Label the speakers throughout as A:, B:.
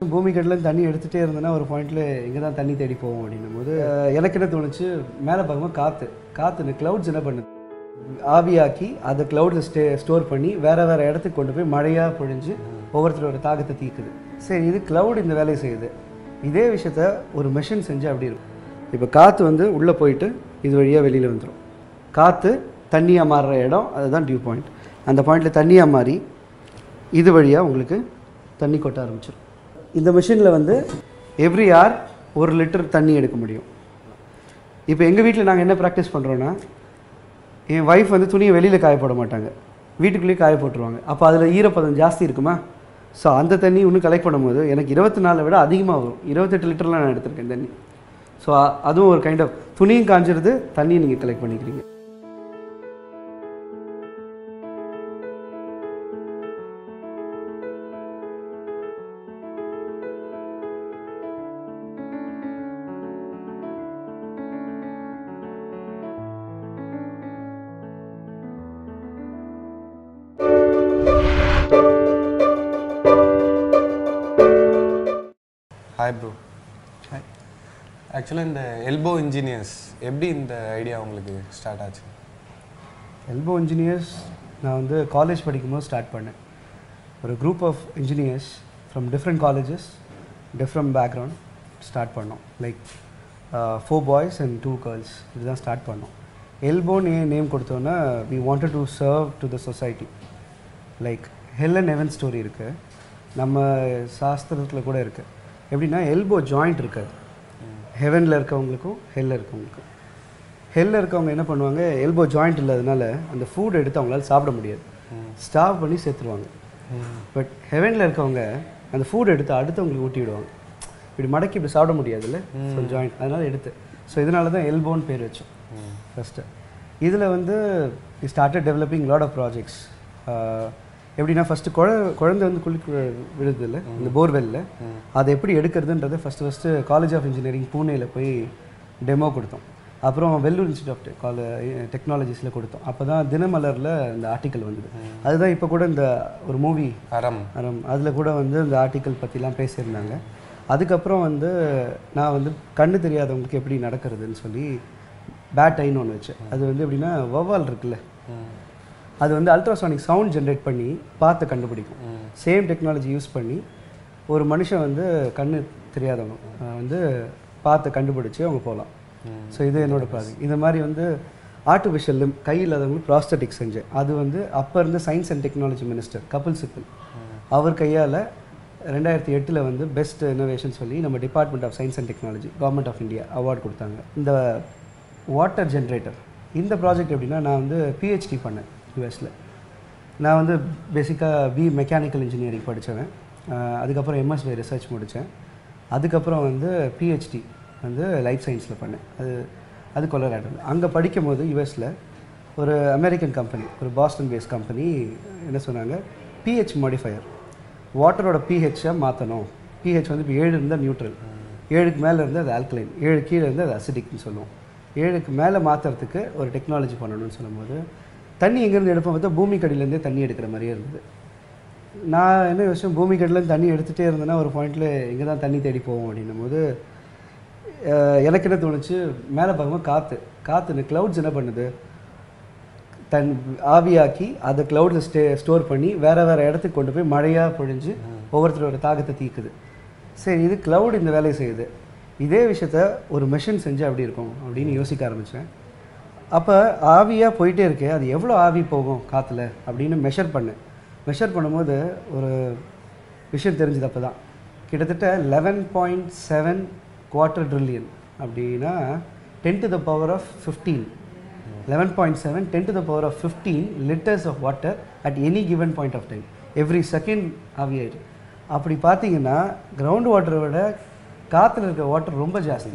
A: பூமி கட்டில் தண்ணி எடுத்துகிட்டே இருந்தேன்னா ஒரு பாயிண்ட்டில் இங்கே தான் தண்ணி தேடி போவோம் அப்படின்னும் போது எனக்கு என்ன தோணுச்சு மேலே பார்க்கும்போது காற்று காற்று இந்த க்ளவுட்ஸ் என்ன பண்ணுது? ஆவியாக்கி அதை க்ளவுட்ஸை ஸ்டே ஸ்டோர் பண்ணி வேறு வேறு இடத்துக்கு கொண்டு போய் மழையாக பொழிஞ்சு ஒவ்வொருத்தரோட தாகத்தை தீக்குது. சரி இது க்ளவுட் இந்த வேலையை செய்யுது. இதே விஷயத்த ஒரு மெஷின் செஞ்சு அப்படி இருக்கும். இப்போ காற்று வந்து உள்ளே போயிட்டு இது வழியாக வெளியில் வந்துடும் காற்று தண்ணியாக மாறுற இடம் அதுதான் டியூ பாயிண்ட் அந்த பாயிண்டில் தண்ணியாக மாறி இது வழியாக உங்களுக்கு தண்ணி கொட்ட ஆரம்பிச்சிடும் இந்த மிஷினில் வந்து எவ்ரி ஆர் ஒரு லிட்டர் தண்ணி எடுக்க முடியும். இப்போ எங்கள் வீட்டில் நாங்கள் என்ன ப்ராக்டிஸ் பண்ணுறோன்னா என் ஒய்ஃப் வந்து துணியை வெளியில் காய போட மாட்டாங்க. வீட்டுக்குள்ளேயே காய போட்டுருவாங்க. அப்போ அதில் ஈரப்பதம் ஜாஸ்தி இருக்குமா? ஸோ அந்த தண்ணி இன்னும் கலெக்ட் பண்ணும்போது எனக்கு இருபத்தி நாலை விட அதிகமாக வரும். இருபத்தெட்டு லிட்டர்லாம் நான் எடுத்திருக்கேன் தண்ணி. ஸோ அதுவும் ஒரு கைண்ட் ஆஃப் துணியும் காஞ்சிருது தண்ணியும் நீங்கள் கலெக்ட் பண்ணிக்கிறீங்க.
B: ஹாய் ப்ரோ ஆக்சுவலாக இந்த எல்போ இன்ஜினியர்ஸ் எப்படி இந்த ஐடியா உங்களுக்கு ஸ்டார்ட் ஆச்சு?
A: எல்போ இன்ஜினியர்ஸ் நான் வந்து காலேஜ் படிக்கும்போது ஸ்டார்ட் பண்ணேன். ஒரு group of engineers from different colleges different background start பண்ணோம். Like four boys and two girls இதுதான் ஸ்டார்ட் பண்ணோம். எல்போன்னு ஏன் நேம் கொடுத்தோன்னா we wanted to serve to the society like hell and heaven story இருக்குது நம்ம சாஸ்திரத்தில் கூட இருக்குது எப்படின்னா எல்போ ஜாயிண்ட் இருக்காது. ஹெவனில் இருக்கவங்களுக்கும் ஹெல்லில் இருக்கவங்களுக்கும். ஹெல்லில் இருக்கவங்க என்ன பண்ணுவாங்க எல்போ ஜாயிண்ட் இல்லாதனால அந்த ஃபுட் எடுத்து அவங்களால சாப்பிட முடியாது. ஸ்டாப் பண்ணி சேர்த்துருவாங்க பட் ஹெவனில் இருக்கவங்க அந்த ஃபுட் எடுத்து அடுத்தவங்களுக்கு ஊட்டி விடுவாங்க. இப்படி மடக்கி இப்படி சாப்பிட முடியாதுல்ல? ஸோ ஜாயிண்ட் அதனால் எடுத்து. ஸோ இதனால தான் எல்போன்னு பேர் வச்சோம். ஃபஸ்ட்டு இதில் வந்து started developing lot of projects எப்படின்னா ஃபஸ்ட்டு குழ குழந்தை வந்து குளிக்க விழுது இல்லை இந்த போர்வெல்ல. அதை எப்படி எடுக்கிறதுன்றதை first first college of engineering பூனேயில் போய் டெமோ கொடுத்தோம். அப்புறம் வெல்லூர் இன்ஸ்டியூட் ஆஃப் கால டெக்னாலஜிஸில் கொடுத்தோம். அப்போ தான் தினமலரில் இந்த ஆர்டிக்கல் வந்தது. அதுதான் இப்போ கூட இந்த ஒரு மூவி
B: அறம்.
A: அறம். அதில் கூட வந்து இந்த ஆர்டிக்கல் பற்றிலாம் பேசியிருந்தாங்க. அதுக்கப்புறம் வந்து நான் வந்து கண்ணு தெரியாதவங்களுக்கு எப்படி நடக்கிறதுன்னு சொல்லி பேட் ஐன்னு ஒன்று வச்சேன். அது வந்து எப்படின்னா வவ்வால் இருக்குல்ல. அது வந்து அல்ட்ராசானிக் சவுண்ட் ஜென்ரேட் பண்ணி பார்த்து கண்டுபிடிக்கும். சேம் டெக்னாலஜி யூஸ் பண்ணி ஒரு மனுஷன் வந்து கண்ணு தெரியாதவங்க வந்து பார்த்து கண்டுபிடிச்சு அவங்க போகலாம். ஸோ இது என்னோட ப்ராஜெக்ட் இந்த மாதிரி வந்து ஆர்டிஃபிஷியல் லிம் கை இல்லாதவங்களுக்கு ப்ராஸ்தட்டிக் செஞ்சேன். அது வந்து அப்போ இருந்த science and technology minister Kapil Sibal அவர் கையால் ரெண்டாயிரத்தி எட்டில் வந்து பெஸ்ட் இன்னோவேஷன் சொல்லி நம்ம department of science and technology government of India award கொடுத்தாங்க. இந்த வாட்டர் ஜென்ரேட்டர் இந்த ப்ராஜெக்ட் எப்படின்னா நான் வந்து பிஹெச்டி பண்ணேன். யூஎஸில் நான் வந்து பேசிக்காக பி மெக்கானிக்கல் இன்ஜினியரிங் படித்தவன் அதுக்கப்புறம் எம்எஸ்வி ரிசர்ச் முடித்தேன் அதுக்கப்புறம் வந்து பிஹெச்டி வந்து லைஃப் சயின்ஸில் பண்ணேன். அது அது கொலராடோ அங்கே படிக்கும்போது யூஎஸில் ஒரு அமெரிக்கன் கம்பெனி ஒரு பாஸ்டன் பேஸ் கம்பெனி என்ன சொன்னாங்க? பிஹெச் மாடிஃபையர் வாட்டரோட பிஹெச்சை மாற்றணும் பிஹெச் வந்து இப்போ ஏழு இருந்தால் நியூட்ரல் ஏழுக்கு மேலே இருந்தால் அது ஆல்கலைன் ஏழு கீழே இருந்தால் அது அசிடிக்னு சொல்லுவோம். ஏழுக்கு மேலே மாற்றுறதுக்கு ஒரு டெக்னாலஜி பண்ணணும்னு சொல்லும்போது தண்ணி எங்கேருந்து எடுப்போம் பார்த்தா பூமி கடியிலேருந்தே தண்ணி எடுக்கிற மாதிரியே இருந்தது. நான் என்ன யோசிச்சேன் பூமி கடியிலேருந்து தண்ணி எடுத்துகிட்டே இருந்தேன்னா ஒரு பாயிண்டில் இங்கே தான் தண்ணி தேடி போவோம் அப்படின்னும் போது எனக்கு என்ன தோணுச்சு மேலே பார்க்கும்போது காற்று. காற்று க்ளவுட்ஸ் என்ன பண்ணுது? தன் ஆவியாக்கி அதை க்ளவுடில் ஸ்டே ஸ்டோர் பண்ணி வேறு வேறு இடத்துக்கு கொண்டு போய் மழையாக பொழிஞ்சு ஒவ்வொருத்தரோட தாகத்தை தீக்குது. சரி இது க்ளவுட் இந்த வேலையை செய்யுது. இதே விஷயத்த ஒரு மெஷின் செஞ்சு அப்படி இருக்கும் அப்படின்னு யோசிக்க ஆரம்பித்தேன் அப்போ ஆவியாக போயிட்டே இருக்கு. அது எவ்வளோ ஆவி போகும் காற்றுல அப்படின்னு மெஷர் பண்ணு. மெஷர் பண்ணும்போது ஒரு விஷயம் தெரிஞ்சது அப்போ தான் கிட்டத்தட்ட eleven point seven quarter trillion அப்படின்னா ten to the power of fifteen eleven point seven ten to the power of fifteen litres of water at any given point of time every second ஆவியாயிரு அப்படி பார்த்தீங்கன்னா ground வாட்டரை விட காற்றுல இருக்க water ரொம்ப ஜாஸ்தி.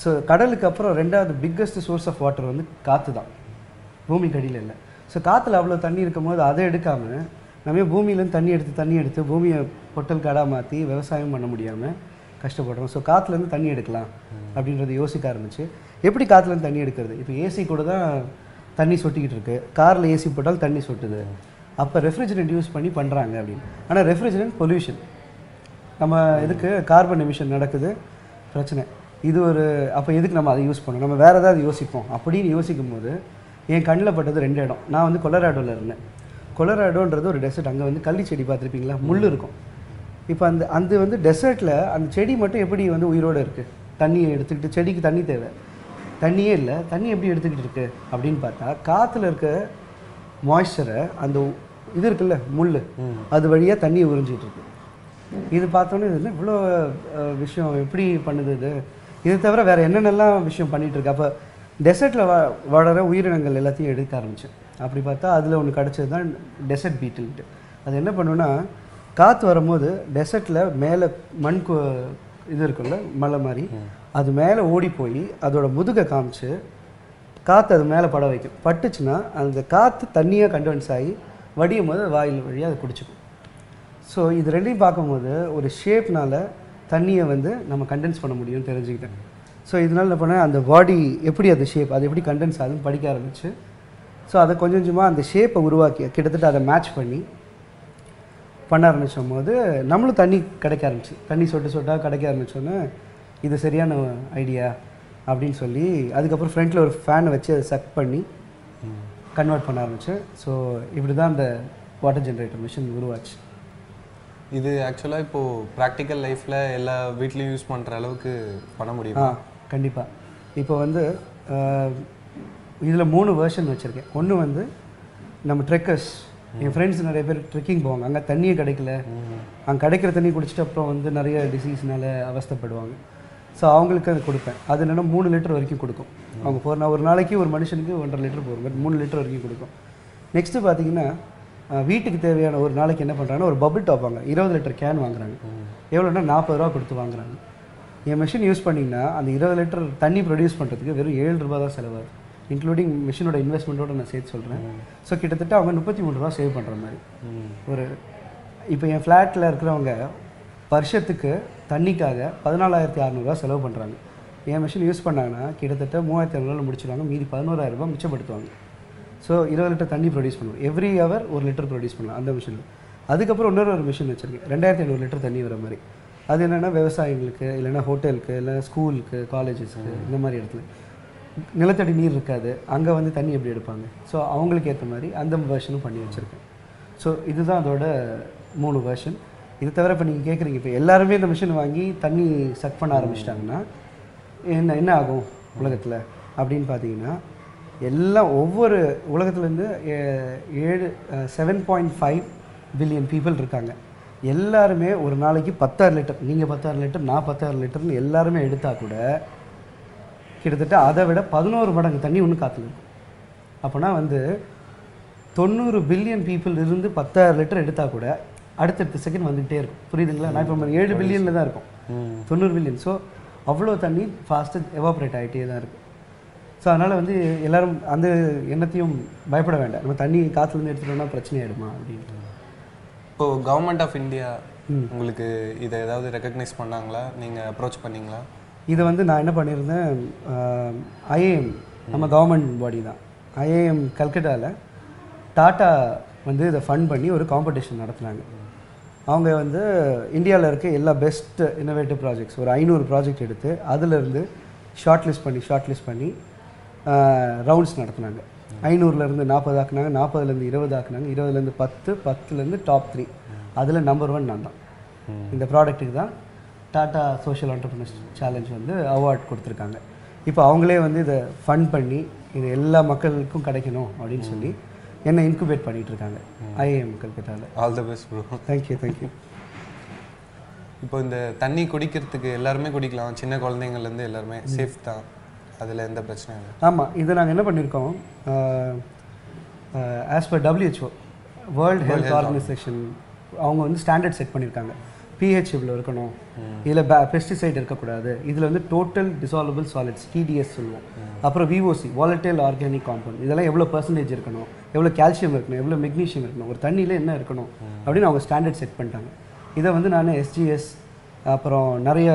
A: So கடலுக்கு அப்புறம் ரெண்டாவது பிக்கஸ்ட் சோர்ஸ் ஆஃப் வாட்டர் வந்து காற்று தான். பூமிக்கு அடியில் இல்லை. ஸோ காற்றுல அவ்வளோ தண்ணி இருக்கும்போது அதை எடுக்காமல் நம்ம பூமியிலேருந்து தண்ணி எடுத்து தண்ணி எடுத்து பூமியை பொட்டல் காடாக மாற்றி விவசாயம் பண்ண முடியாமல் கஷ்டப்படுறோம். ஸோ காற்றுலேருந்து தண்ணி எடுக்கலாம் அப்படின்றத யோசிக்க ஆரம்பிச்சு. எப்படி காற்றுலேருந்து தண்ணி எடுக்கிறது? இப்போ ஏசி கூட தான் தண்ணி சொட்டிக்கிட்டு இருக்கு. காரில் ஏசி போட்டால் தண்ணி சொட்டுது. அப்போ ரெஃப்ரிஜரண்ட் யூஸ் பண்ணி பண்ணுறாங்க அப்படின்னு. ஆனால் ரெஃப்ரிஜரண்ட் பொல்யூஷன் நம்ம இதுக்கு கார்பன் எமிஷன் நடக்குது. பிரச்சனை. இது ஒரு அப்போ எதுக்கு நம்ம அதை யூஸ் பண்ணணும்? நம்ம வேறு ஏதாவது யோசிப்போம். அப்படின்னு யோசிக்கும் போது என் கண்ணில் பட்டது ரெண்டு இடம். நான் வந்து கொலராடோவில் இருந்தேன். கொலராடோன்றது ஒரு டெசர்ட் அங்கே வந்து கள்ளி செடி பார்த்துருப்பீங்களா? முள் இருக்கும். இப்போ அந்த அந்த வந்து டெசர்ட்டில் அந்த செடி மட்டும் எப்படி வந்து உயிரோடு இருக்குது தண்ணியை எடுத்துக்கிட்டு செடிக்கு தண்ணி தேவை. தண்ணியே இல்லை. தண்ணி எப்படி எடுத்துக்கிட்டு இருக்கு? அப்படின்னு பார்த்தா காற்றுல இருக்க மாய்ஸ்சரை அந்த இது இருக்குல்ல முள். அது வழியாக தண்ணியை உறிஞ்சிட்டு இருக்கு. இது பார்த்தோன்னே இது என்ன இவ்வளோ விஷயம்? எப்படி பண்ணுது இது? இது தவிர வேறு என்னென்னலாம் விஷயம் பண்ணிகிட்ருக்கு அப்போ டெசர்ட்டில் வா வளர உயிரினங்கள் எல்லாத்தையும் எடுக்க ஆரம்பித்தேன் அப்படி பார்த்தா அதில் ஒன்று கிடச்சது தான் டெசர்ட் பீட்டில்ட்டு அது என்ன பண்ணுன்னா காற்று வரும்போது டெசர்ட்டில் மேலே மண் இது இருக்குல்ல மலை மாதிரி அது மேலே ஓடி போய் அதோட முதுகை காமிச்சு காற்று அது மேலே பட வைக்கும். பட்டுச்சுன்னா அந்த காற்று தண்ணியாக கண்டென்ஸ் ஆகி வடியும் போது வாயில் வழியாக அதை குடிச்சிக்கும். ஸோ இது ரெண்டையும் பார்க்கும்போது ஒரு ஷேப்னால் தண்ணியை வந்து நம்ம கண்டென்ஸ் பண்ண முடியும்னு தெரிஞ்சுக்கிட்டேன். ஸோ இதனால என்ன பண்ணேன் அந்த பாடி எப்படி அது ஷேப் அது எப்படி கண்டென்ஸ் ஆகுதுன்னு படிக்க ஆரம்பிச்சு. ஸோ அதை கொஞ்சம் கொஞ்சமாக அந்த ஷேப்பை உருவாக்கி கிட்டத்தட்ட அதை மேட்ச் பண்ணி பண்ண ஆரம்பிச்சும் போது நம்மளும் தண்ணி கிடைக்க ஆரம்பிச்சு. தண்ணி சொட்டு சொட்டாக கிடைக்க ஆரம்பிச்சோன்னே இது சரியான ஐடியா அப்படின்னு சொல்லி அதுக்கப்புறம் ஃப்ரண்ட்டில் ஒரு ஃபேனை வச்சு அதை சக் பண்ணி கன்வெர்ட் பண்ண ஆரம்பித்தேன் ஸோ இப்படி தான் அந்த வாட்டர் ஜென்ரேட்டர் மிஷின் உருவாச்சு.
B: இது ஆக்சுவலாக இப்போ ப்ராக்டிக்கல் லைஃப்ல எல்லா வீட்லயும் யூஸ் பண்ற அளவுக்கு பண்ண
A: ஆ
B: முடியுமா
A: கண்டிப்பாக இப்போ வந்து இதில் மூணு வெர்ஷன் வச்சுருக்கேன். ஒன்று வந்து நம்ம ட்ரெக்கர்ஸ் என் ஃப்ரெண்ட்ஸ் நிறைய பேர் ட்ரெக்கிங் போவாங்க. அங்கே தண்ணியே கிடைக்கல. அங்கே கிடைக்கிற தண்ணி குடிச்சிட்டு அப்புறம் வந்து நிறைய டிசீஸ்னால அவஸ்தைப்படுவாங்க. ஸோ அவங்களுக்கு அது கொடுப்பேன். அது என்னென்னா மூணு லிட்டர் வரைக்கும் கொடுக்கும். அவங்க போகிற ஒரு நாளைக்கு ஒரு மனுஷனுக்கு ஒன்றரை லிட்டர் போகும் பட் மூணு லிட்டர் வரைக்கும் கொடுக்கும். நெக்ஸ்ட்டு பார்த்தீங்கன்னா வீட்டுக்கு தேவையான ஒரு நாளைக்கு என்ன பண்ணுறாங்கன்னா ஒரு பபிள் டாப் வாங்க இருபது லிட்டர் கேன் வாங்குறாங்க. எவ்வளோன்னா நாற்பது ரூபா கொடுத்து வாங்குறாங்க. என் மிஷின் யூஸ் பண்ணிங்கன்னா அந்த இருபது லிட்டர் தண்ணி ப்ரொடியூஸ் பண்ணுறதுக்கு வெறும் ஏழு ரூபா தான் செலவாகுது. இன்க்ளூடிங் மிஷினோட இன்வெஸ்ட்மெண்ட்டோட நான் சேர்த்து சொல்கிறேன் ஸோ கிட்டத்தட்ட அவங்க முப்பத்தி மூணு ரூபா சேவ் பண்ணுற மாதிரி. ஒரு இப்போ என் ஃப்ளாட்டில் இருக்கிறவங்க வருஷத்துக்கு தண்ணிக்காக பதினாலாயிரத்தி அறநூறுவா செலவு பண்ணுறாங்க என் மிஷின் யூஸ் பண்ணாங்கன்னா கிட்டத்தட்ட மூவாயிரத்தி ஐநூறுவா முடிச்சிடுவாங்க மீதி பதினோராயிரம் ரூபாய் மிச்சப்படுத்துவாங்க. ஸோ இருபது லிட்டர் தண்ணி ப்ரொடியூஸ் பண்ணுவோம் எவ்ரி ஹவர் ஒரு லிட்டர் ப்ரொடியூஸ் பண்ணலாம். அந்த மிஷினில் அதுக்கப்புறம் இன்னொரு ஒரு மிஷின் வச்சுருக்கேன். ரெண்டாயிரத்தி ஐநூறு லிட்டர் தண்ணி வர மாதிரி. அது என்னென்னா விவசாயிங்களுக்கு இல்லைன்னா ஹோட்டலுக்கு இல்லை ஸ்கூலுக்கு காலேஜஸ்க்கு இந்த மாதிரி இடத்துல. நிலத்தடி நீர் இருக்காது. அங்கே வந்து தண்ணி எப்படி எடுப்பாங்க? ஸோ அவங்களுக்கு ஏற்ற மாதிரி அந்த வெர்ஷனும் பண்ணி வச்சுருக்கேன். ஸோ இதுதான் அதோட மூணு வெர்ஷன் இது தவிர இப்போ நீங்கள் கேட்குறீங்க இப்போ எல்லாருமே இந்த மிஷின் வாங்கி தண்ணி சக் பண்ண ஆரம்பிச்சிட்டாங்கன்னா என்ன என்ன ஆகும் உலகத்தில்? அப்படின்னு பார்த்தீங்கன்னா எல்லாம் ஒவ்வொரு உலகத்துலேருந்து ஏழு seven point five billion people இருக்காங்க. எல்லாருமே ஒரு நாளைக்கு பத்தாயிரம் லிட்டர் நீங்கள் பத்தாயிரம் லிட்டர் நான் பத்தாயிரம் லிட்டர்னு எல்லாருமே எடுத்தால் கூட கிட்டத்தட்ட அதை விட பதினோரு மடங்கு தண்ணி ஒன்று காத்துல இருக்கும் அப்போனா வந்து தொண்ணூறு பில்லியன் பீப்புள் இருந்து பத்தாயிரம் லிட்டர் எடுத்தால் கூட அடுத்தடுத்த செகண்ட் வந்துகிட்டே இருக்கும். புரியுதுங்களா? நான் இப்போ ஏழு பில்லியனில் தான் இருக்கும். தொண்ணூறு பில்லியன் ஸோ அவ்வளோ தண்ணி ஃபாஸ்ட்டாக எவாப்ரேட் ஆகிட்டே தான் இருக்குது ஸோ அதனால் வந்து எல்லாரும் அந்த எண்ணத்தையும் பயப்பட வேண்டாம். நம்ம தண்ணி காற்றுலேருந்து எடுத்துட்டோம்னா பிரச்சனை ஆயிடுமா அப்படின்ட்டு
B: இப்போ கவர்மெண்ட் ஆஃப் இந்தியா உங்களுக்கு இதை ஏதாவது ரெக்கக்னைஸ் பண்ணாங்களா? நீங்க அப்ரோச் பண்ணீங்களா?
A: இதை வந்து நான் என்ன பண்ணியிருந்தேன் ஐஏஎம் நம்ம கவர்மெண்ட் பாடி தான். ஐஏஎம் கல்கட்டாவில் டாட்டா வந்து இதை ஃபண்ட் பண்ணி ஒரு காம்படிஷன் நடத்துனாங்க. அவங்க வந்து இந்தியாவில் இருக்க எல்லா பெஸ்ட் இன்னோவேட்டிவ் ப்ராஜெக்ட்ஸ் ஒரு ஐநூறு ப்ராஜெக்ட் எடுத்து அதிலிருந்து ஷார்ட் லிஸ்ட் பண்ணி ஷார்ட் லிஸ்ட் பண்ணி ரவுண்ட்ஸ் நடத்துனாங்க. ஐநூறுலேருந்து நாற்பது ஆக்குனாங்க நாற்பதுலேருந்து இருபது ஆக்குனாங்க இருபதுலேருந்து பத்து பத்துலேருந்து டாப் த்ரீ அதில் நம்பர் ஒன் நான் தான். இந்த ப்ராடக்ட்டுக்கு தான் டாடா சோஷியல் ஆண்டர்பிரினர்ஸ் சேலஞ்ச் வந்து அவார்ட் கொடுத்துருக்காங்க. இப்போ அவங்களே வந்து இதை ஃபண்ட் பண்ணி இது எல்லா மக்களுக்கும் கிடைக்கணும் அப்படின்னு சொல்லி என்னை இன்குபேட் பண்ணிட்டு இருக்காங்க. IIM கல்கட்டாவில்
B: all the best bro
A: thank you thank you
B: இப்போ இந்த தண்ணி குடிக்கிறதுக்கு எல்லாருமே குடிக்கலாம். சின்ன குழந்தைங்கள்லேருந்து எல்லாருமே சேஃப் தான். அதில் எந்த பிரச்சனையும் இல்லை.
A: ஆமாம் இதை நாங்கள் என்ன பண்ணியிருக்கோம் as per WHO world health organisation அவங்க வந்து ஸ்டாண்டர்ட் செட் பண்ணியிருக்காங்க பிஹெச் இவ்வளோ இருக்கணும். இதில் பெஸ்டிசைட் இருக்கக்கூடாது. இதில் வந்து டோட்டல் டிசால்வபிள் சாலிட்ஸ் டிடிஎஸ் சொல்லுவோம். அப்புறம் விஓசி வாலட்டைல் ஆர்கானிக் காம்பவுண்ட் இதெல்லாம் எவ்வளோ பர்சன்டேஜ் இருக்கணும்? எவ்வளோ கால்சியம் இருக்கணும்? எவ்வளோ மெக்னீஷியம் இருக்கணும்? ஒரு தண்ணியில் என்ன இருக்கணும்? அப்படின்னு அவங்க ஸ்டாண்டர்ட் செட் பண்ணிட்டாங்க. இதை வந்து நான் எஸ்ஜிஎஸ் அப்புறம் நிறைய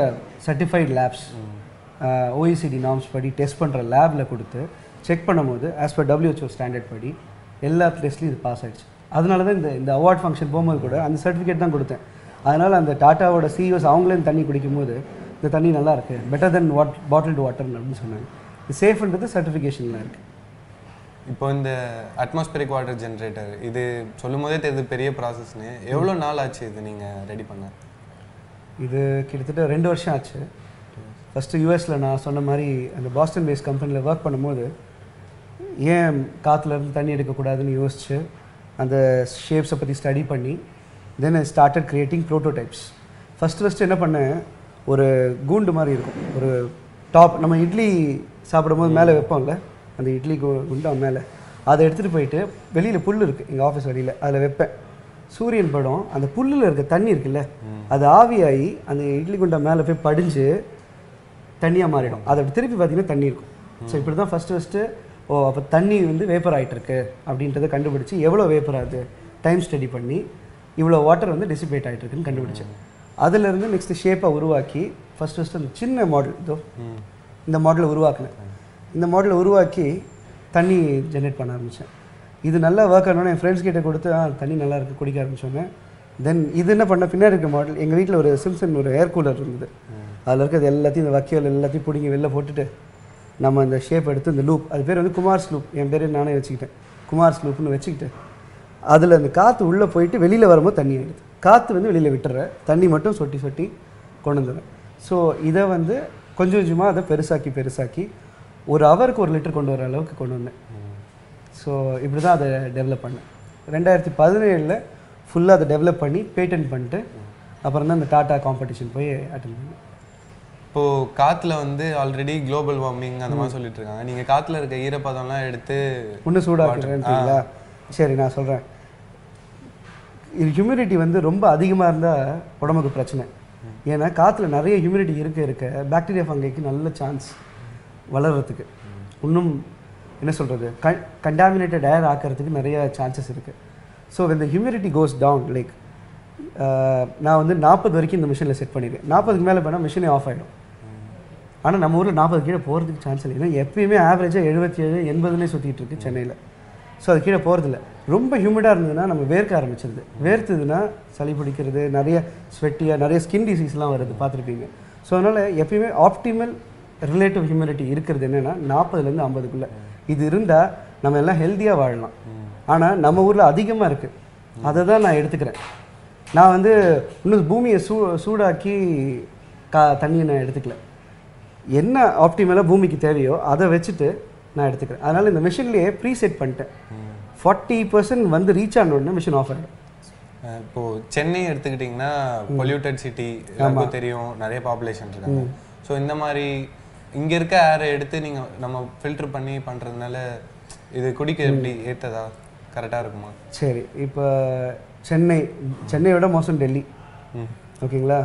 A: சர்டிஃபைட் லேப்ஸ் ஓஇசிடி நார்ம்ஸ் படி டெஸ்ட் பண்ணுற லேபில் கொடுத்து செக் பண்ணும்போது ஆஸ் பர் டபிள்யூஹெச்ஓ ஸ்டாண்டர்ட் படி எல்லா டெஸ்ட்லையும் இது பாஸ் ஆயிடுச்சு. அதனால தான் இந்த இந்த அவார்ட் ஃபங்க்ஷன் போகும்போது கூட அந்த சர்டிஃபிகேட் தான் கொடுத்தேன். அதனால் அந்த டாட்டாவோட சிஇஓஸ் அவங்களே இந்த தண்ணி குடிக்கும்போது இந்த தண்ணி நல்லா இருக்கு better than what bottled water அப்படின்னு சொன்னாங்க. இது சேஃப்ன்றது சர்டிஃபிகேஷனில் இருக்குது
B: இப்போ இந்த அட்மாஸ்பரிக் வாட்டர் ஜென்ரேட்டர் இது சொல்லும் போதே தெரியுது பெரிய ப்ராசஸ்னு எவ்வளோ நாள் ஆச்சு இது நீங்கள் ரெடி பண்ண?
A: இது கிட்டத்தட்ட ரெண்டு வருஷம் ஆச்சு. ஃபஸ்ட்டு யூஎஸில் நான் சொன்ன மாதிரி அந்த பாஸ்டன் பேஸ் கம்பெனியில் ஒர்க் பண்ணும்போது ஏன் காத்துல இருந்து தண்ணி எடுக்கக்கூடாதுன்னு யோசிச்சு அந்த ஷேப்ஸை பற்றி ஸ்டடி பண்ணி then I started creating prototypes first first என்ன பண்ணேன்? ஒரு கூண்டு மாதிரி இருக்கும். ஒரு டாப் நம்ம இட்லி சாப்பிடும்போது மேலே வைப்போம்ல அந்த இட்லி கு- குண்டா மேலே. அதை எடுத்துகிட்டு போயிட்டு வெளியில் புல் இருக்குது எங்கள் ஆஃபீஸ் வெளியில். அதில் வைப்பேன். சூரியன் படம் அந்த புல்லில் இருக்க தண்ணி இருக்குல்ல அது ஆவியாகி அந்த இட்லி குண்டா மேலே போய் படிஞ்சு தண்ணியாக மாறிடும். அதை திருப்பி பார்த்தீங்கன்னா தண்ணி இருக்கும். ஸோ இப்படி தான் ஃபஸ்ட்டு ஃபஸ்ட்டு ஓ அப்போ தண்ணி வந்து வேப்பர் ஆகிட்டுருக்கு அப்படின்றத கண்டுபிடிச்சி எவ்வளோ வேப்பர் ஆகுது டைம் ஸ்டடி பண்ணி இவ்வளோ வாட்டர் வந்து டிசிபேட் ஆகிட்டுருக்குன்னு கண்டுபிடிச்சேன் அதுலேருந்து நெக்ஸ்ட் ஷேப்பை உருவாக்கி ஃபஸ்ட் ஃபஸ்ட்டு அந்த சின்ன மாடல் இதோ இந்த மாடலை உருவாக்கினேன். இந்த மாடலை உருவாக்கி தண்ணி ஜென்ரேட் பண்ண ஆரம்பித்தேன் இது நல்லா ஒர்க் ஆனோன்னு என் ஃப்ரெண்ட்ஸ் கிட்டே கொடுத்து ஆ தண்ணி நல்லா இருக்குது குடிக்க ஆரம்பிச்சோன்னே தென் இது என்ன பண்ண பின்னாடி இருக்க மாடல் எங்கள் வீட்டில் ஒரு சிம்சன் ஒரு ஏர் கூலர் இருந்தது. அதில் இருக்கிறது எல்லாத்தையும் இந்த வக்கியல் எல்லாத்தையும் பிடிங்கி வெளில போட்டுட்டு நம்ம இந்த ஷேப் எடுத்து இந்த லூப் அது பேர் வந்து குமார்ஸ் லூப் என் பேர் நானே வச்சுக்கிட்டேன். குமார்ஸ் லூப்னு வச்சுக்கிட்டு அதில் அந்த காற்று உள்ளே போயிட்டு வெளியில் வரும்போது தண்ணி ஆகிடுது காற்று வந்து வெளியில் விட்டுறேன். தண்ணி மட்டும் சொட்டி சொட்டி கொண்டு வந்துடுறேன். ஸோ இதை வந்து கொஞ்சம் கொஞ்சமாக அதை பெருசாக்கி பெருசாக்கி ஒரு ஹவருக்கு ஒரு லிட்டர் கொண்டு வர அளவுக்கு கொண்டு வந்தேன். ஸோ இப்படி தான் அதை டெவலப் பண்ணேன். ரெண்டாயிரத்தி பதினேழில் ஃபுல்லாக அதை டெவலப் பண்ணி பேட்டன்ட் பண்ணிட்டு அப்புறம் தான் இந்த டாட்டா காம்படிஷன் போய் அட்டன் பண்ணேன்.
B: இப்போ காத்துல வந்து ஆல்ரெடி குளோபல் வார்மிங் அந்த மாதிரி சொல்லிட்டு இருக்காங்க நீங்க காத்துல இருக்க ஈரப்பதம்லாம் எடுத்து
A: இன்னும் சூடாக்குறேன்றீங்களா சரி நான் சொல்கிறேன் இது ஹியூமிடிட்டி வந்து ரொம்ப அதிகமாக இருந்தால் உடம்புக்கு பிரச்சனை. ஏன்னா காற்றுல நிறைய ஹியூமிடிட்டி இருக்க இருக்க பாக்டீரியா ஃபங்கைக்கு நல்ல சான்ஸ் வளர்கிறதுக்கு இன்னும் என்ன சொல்கிறது கன் கண்டாமினேட்டட் ஏர் ஆக்கிறதுக்கு நிறைய சான்சஸ் இருக்குது ஸோ இந்த ஹியூமிடிட்டி கோஸ் டவுன் லைக் நான் வந்து நாற்பது வரைக்கும் இந்த மிஷினில் செட் பண்ணியிருக்கேன் நாற்பதுக்கு மேலே போனால் மிஷினே ஆஃப் ஆகிடும் ஆனால் நம்ம ஊரில் நாற்பது கீழே போகிறதுக்கு சான்ஸ் இல்லை. ஏன்னா எப்பயுமே ஆவரேஜாக எழுபத்தி ஏழு எண்பதுலேயே சுற்றிட்டு இருக்கு சென்னையில். ஸோ அது கீழே போகிறதில்ல ரொம்ப ஹியூமிடாக இருந்ததுன்னா நம்ம வேர்க்க ஆரம்பிச்சிருது. வேர்த்துதுன்னா சளி பிடிக்கிறது நிறைய ஸ்வெட்டியாக நிறைய ஸ்கின் டிசீஸ்லாம் வருது. பார்த்துருப்பீங்க. ஸோ அதனால் எப்பயுமே ஆப்டிமல் ரிலேட்டிவ் ஹியூமிடிட்டி இருக்கிறது என்னென்னா நாற்பதுலேருந்து ஐம்பதுக்குள்ளே. இது இருந்தால் நம்ம எல்லாம் ஹெல்த்தியாக வாழலாம். ஆனால் நம்ம ஊரில் அதிகமாக இருக்குது அதை தான் நான் எடுத்துக்கிறேன். நான் வந்து இன்னும் பூமியை சூ சூடாக்கி கா தண்ணியை நான் எடுத்துக்கல. என்ன ஆப்டிமலாக பூமிக்கு தேவையோ அதை வச்சுட்டு நான் எடுத்துக்கிறேன். அதனால் இந்த மிஷின்லேயே ப்ரீ செட் பண்ணிட்டேன். ஃபார்ட்டி பர்சன்ட் வந்து ரீச் ஆன உடனே மிஷின் ஆஃப் ஆகிடும்
B: இப்போ சென்னை எடுத்துக்கிட்டிங்கன்னா பொல்யூட்டட் சிட்டி எல்லாருக்கும் தெரியும் நிறைய பாப்புலேஷன் இருக்காங்க. ஸோ இந்த மாதிரி இங்க இருக்க ஏரை எடுத்து நீங்க நம்ம ஃபில்டர் பண்ணி பண்றதுனால இது குடிக்க எப்படி? ஏத்ததா? கரெக்டா இருக்குமா?
A: சரி இப்போ சென்னை சென்னையோட மோசம் டெல்லி. ஓகேங்களா?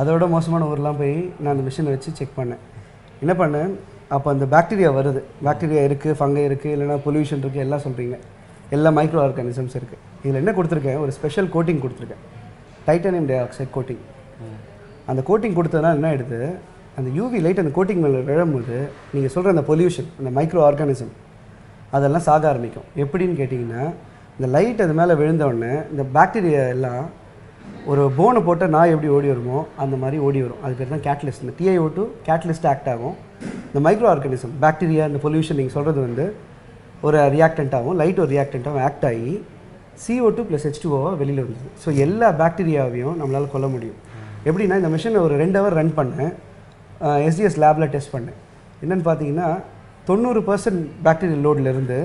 A: அதோட மோசமான ஊர்லாம் போய் நான் அந்த மிஷினை வச்சு செக் பண்ணேன். என்ன பண்ணேன்? அப்போ அந்த பாக்டீரியா வருது. பாக்டீரியா இருக்குது ஃபங்கை இருக்குது இல்லைன்னா பொல்யூஷன் இருக்குது எல்லாம் சொல்கிறீங்க எல்லா மைக்ரோ ஆர்கானிசம்ஸ் இருக்குது இதில் என்ன கொடுத்துருக்கேன்? ஒரு ஸ்பெஷல் கோட்டிங் கொடுத்துருக்கேன். டைட்டானியம் டை ஆக்சைடு கோட்டிங் அந்த கோட்டிங் கொடுத்ததுனால என்ன ஆயிடுது? அந்த யூவி லைட் அந்த கோட்டிங் மேலே விழும்போது நீங்கள் சொல்கிற அந்த பொல்யூஷன் அந்த மைக்ரோ ஆர்கானிசம் அதெல்லாம் சாக ஆரம்பிக்கும். எப்படின்னு கேட்டிங்கன்னா இந்த லைட் அது மேலே விழுந்தவுடனே இந்த பாக்டீரியா எல்லாம் ஒரு போனை போட்டால் நாய் எப்படி ஓடி வருமோ அந்த மாதிரி ஓடி வரும். அது பேர் தான் கேட்லிஸ்ட் இந்த டிஐஓ டூ கேட்லிஸ்ட் ஆக்ட் ஆகும். இந்த மைக்ரோ ஆர்கானிசம் பாக்டீரியா இந்த பொல்யூஷன் நீங்கள் சொல்கிறது வந்து ஒரு ரியாக்டண்ட்டாகவும் லைட் ஒரு ரியாக்டண்ட்டாகவும் ஆக்ட் ஆகி சிஓ டூ ப்ளஸ் ஹெச் வெளியில் வந்தது ஸோ எல்லா பாக்டீரியாவையும் நம்மளால் கொல்ல முடியும். எப்படின்னா இந்த மிஷினை ஒரு ரெண்டு ஹவர் ரன் பண்ணேன். எஸ்டிஎஸ் லேபில் டெஸ்ட் பண்ணேன். என்னென்னு பார்த்தீங்கன்னா தொண்ணூறு பர்சன்ட் பேக்டீரியல் லோட்லேருந்து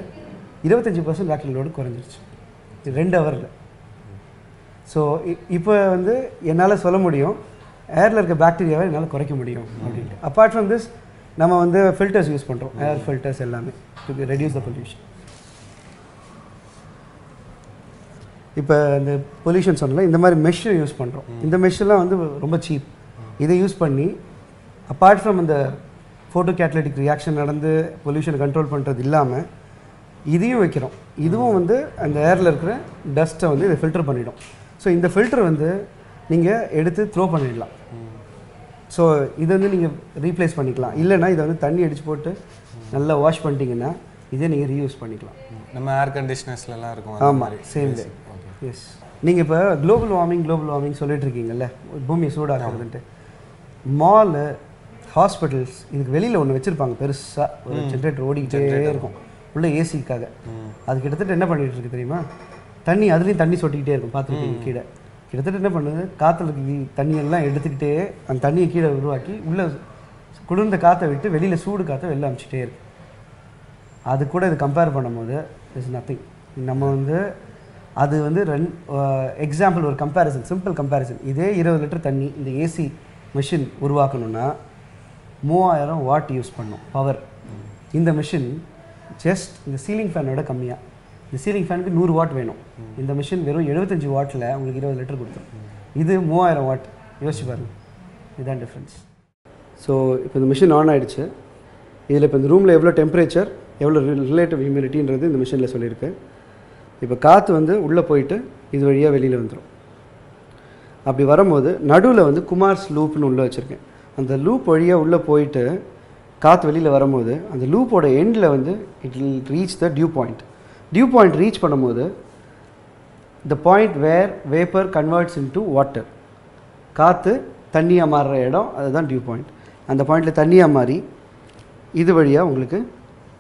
A: இருபத்தஞ்சி பர்சன்ட் பேக்டீரியல் லோடு குறைஞ்சிருச்சு. ரெண்டு ஹவரில் ஸோ இப்போ வந்து என்னால் சொல்ல முடியும். ஏரில் இருக்க பாக்டீரியாவை என்னால் குறைக்க முடியும் அப்படின்ட்டு. அப்பார்ட் ஃப்ரம் திஸ் நம்ம வந்து ஃபில்டர்ஸ் யூஸ் பண்ணுறோம் ஏர் ஃபில்டர்ஸ் எல்லாமே டு ரெடியூஸ் த பொல்யூஷன் இப்போ இந்த பொல்யூஷன் சொன்னல இந்த மாதிரி மெஷ் யூஸ் பண்ணுறோம் இந்த மெஷ்ஷெல்லாம் வந்து ரொம்ப சீப் இதை யூஸ் பண்ணி அப்பார்ட் ஃப்ரம் இந்த ஃபோட்டோ கேட்டலிட்டிக் ரியாக்ஷன் நடந்து பொல்யூஷனை கண்ட்ரோல் பண்ணுறது இல்லாமல் இதையும் வைக்கிறோம். இதுவும் வந்து அந்த ஏரில் இருக்கிற டஸ்ட்டை வந்து இதை ஃபில்டர் பண்ணிடும். ஸோ இந்த ஃபில்டர் வந்து நீங்கள் எடுத்து த்ரோ பண்ணிடலாம். ஸோ இதை வந்து நீங்கள் ரீப்ளேஸ் பண்ணிக்கலாம். இல்லைன்னா இதை வந்து தண்ணி அடிச்சு போட்டு நல்லா வாஷ் பண்ணிட்டீங்கன்னா இதை நீங்கள் ரீயூஸ் பண்ணிக்கலாம்.
B: நம்ம ஏர் கண்டிஷனர்ஸ்லாம் இருக்கும்
A: ஆமாம் சேம் டே. எஸ் நீங்கள் இப்போ குளோபல் வார்மிங் குளோபல் வார்மிங் சொல்லிட்டு இருக்கீங்கல்ல? பூமியை சூடாக்குறதுன்ட்டு. மாலு ஹாஸ்பிட்டல்ஸ் இதுக்கு வெளியில் ஒன்று வச்சுருப்பாங்க. பெருசாக ஒரு ஜென்ரேட்டர் ஓடிக்கிட்டே இருக்கும். உள்ள ஏசிக்காக அது கிட்டத்தட்ட என்ன பண்ணிட்டு இருக்கு தெரியுமா? தண்ணி அதுலேயும் தண்ணி சொட்டிக்கிட்டே இருக்கும் பார்த்துருக்கீங்க கீழே. கிட்டத்தட்ட என்ன பண்ணுது? காற்றுல இருக்க தண்ணியெல்லாம் எடுத்துக்கிட்டே அந்த தண்ணியை கீழே உருவாக்கி உள்ள குளிர்ந்த காற்றை விட்டு வெளியில் சூடு காற்றை வெளில அமிச்சிட்டே இருக்கு. அது கூட இது கம்பேர் பண்ணும்போது இஸ் நத்திங் நம்ம வந்து அது வந்து ரென் எக்ஸாம்பிள் ஒரு கம்பேரிசன் சிம்பிள் கம்பேரிசன் இதே இருபது லிட்டர் தண்ணி இந்த ஏசி மிஷின் உருவாக்கணும்னா மூவாயிரம் வாட் யூஸ் பண்ணும் பவர் இந்த மிஷின் ஜஸ்ட் இந்த சீலிங் ஃபேனோட கம்மியாக இந்த சீலிங் ஃபேனுக்கு நூறு வாட் வேணும். இந்த மிஷின் வெறும் எழுபத்தஞ்சு வாட்டில் உங்களுக்கு இருபது லிட்டர் கொடுத்துரும். இது மூவாயிரம் வாட் யோசிச்சு பாருங்க. இதுதான் டிஃப்ரென்ஸ் ஸோ இப்போ இந்த மிஷின் ஆன் ஆகிடுச்சு இதில் இப்போ இந்த ரூமில் எவ்வளோ டெம்பரேச்சர் எவ்வளோ ரிலேட்டிவ் ஹியூமிடிட்டின்றது இந்த மிஷினில் சொல்லியிருக்கு. இப்போ காற்று வந்து உள்ளே போயிட்டு இது வழியாக வெளியில் வந்துடும் அப்படி வரும்போது நடுவில் வந்து குமார்ஸ் லூப்னு உள்ளே வச்சுருக்கேன். அந்த லூப் வழியாக உள்ளே போயிட்டு காற்று வெளியில் வரும்போது அந்த லூப்போட எண்டில் வந்து it will reach the dew point dew point reach பண்ணும்போது the point where vapour converts into water காற்று தண்ணியாக மாறுற இடம் அதுதான் டியூ பாயிண்ட் அந்த பாயிண்டில் தண்ணியாக மாறி இது வழியாக உங்களுக்கு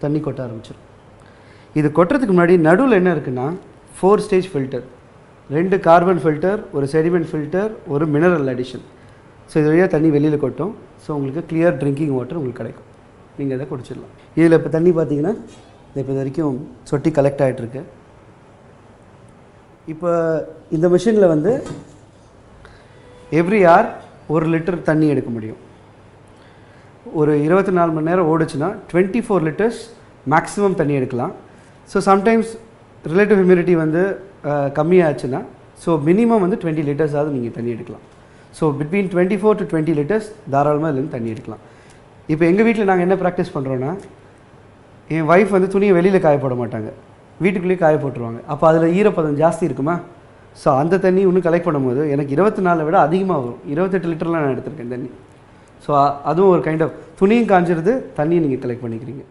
A: தண்ணி கொட்ட ஆரம்பிச்சிடும் இது கொட்டுறதுக்கு முன்னாடி நடுவில் என்ன இருக்குன்னா ஃபோர் ஸ்டேஜ் ஃபில்டர் ரெண்டு கார்பன் ஃபில்டர் ஒரு செடிமெண்ட் ஃபில்டர் ஒரு மினரல் அடிஷன் ஸோ இது வழியாக தண்ணி வெளியில் கொட்டும். ஸோ உங்களுக்கு கிளியர் ட்ரிங்கிங் வாட்டர் உங்களுக்கு கிடைக்கும். நீங்கள் இதை குடிச்சிடலாம். இதில் இப்போ தண்ணி பார்த்தீங்கன்னா இப்போ இது வரைக்கும் சொட்டி கலெக்ட் ஆகிட்டுருக்கு இப்போ இந்த மிஷினில் வந்து எவ்ரி ஆர் ஒரு லிட்டர் தண்ணி எடுக்க முடியும். ஒரு இருபத்தி நாலு மணி நேரம் ஓடுச்சுன்னா டுவெண்ட்டி ஃபோர் லிட்டர்ஸ் மேக்ஸிமம் தண்ணி எடுக்கலாம். ஸோ சம்டைம்ஸ் ரிலேட்டிவ் ஹியூமிடிட்டி வந்து கம்மியாச்சுன்னா ஸோ மினிமம் வந்து டுவெண்ட்டி லிட்டர்ஸாவது நீங்கள் தண்ணி எடுக்கலாம். So between twenty four to twenty litres தாராளமாக இதுலேருந்து தண்ணி எடுக்கலாம். இப்போ எங்கள் வீட்டில் நாங்கள் என்ன ப்ராக்டிஸ் பண்ணுறோன்னா என் ஒய்ஃப் வந்து துணியை வெளியில் காய போட மாட்டாங்க. வீட்டுக்குள்ளேயே காய போட்டுருவாங்க. அப்போ அதில் ஈரப்பதம் ஜாஸ்தி இருக்குமா? ஸோ அந்த தண்ணி இன்னும் கலெக்ட் பண்ணும்போது எனக்கு இருபத்தி நாலை விட அதிகமாக வரும். இருபத்தெட்டு லிட்டர்லாம் நான் எடுத்திருக்கேன் தண்ணி. ஸோ அதுவும் ஒரு கைண்ட் ஆஃப் துணியும் காஞ்சிருது தண்ணியும் நீங்கள் கலெக்ட் பண்ணிக்கிறீங்க.